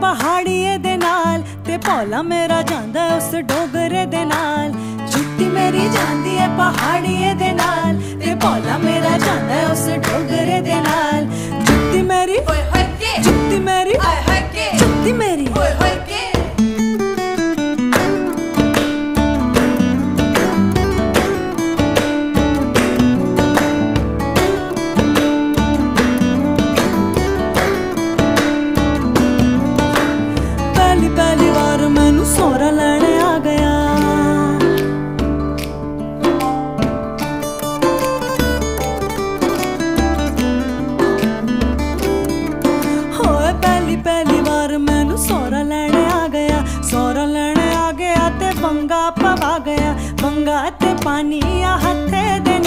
ਪਹਾੜੀਏ ਦੇ ਨਾਲ ਤੇ ਭੋਲਾ ਮੇਰਾ ਜਾਂਦਾ ਉਸ ਡੋਗਰੇ ਦੇ ਨਾਲ। ਜੁੱਤੀ ਮੇਰੀ ਜਾਂਦੀ ਹੈ ਪਹਾੜੀਏ ਦੇ ਨਾਲ ਤੇ ਭੋਲਾ ਮੇਰਾ ਜਾਂਦਾ ਉਸ ਡੋਗਰੇ ਘਰ ਲੈਣ ਆ ਗਿਆ ਤੇ ਬੰਗਾ ਪਵਾ ਗਿਆ। ਬੰਗਾ ਤੇ ਪਾਣੀ ਆ ਹੱਥੇ ਦੇ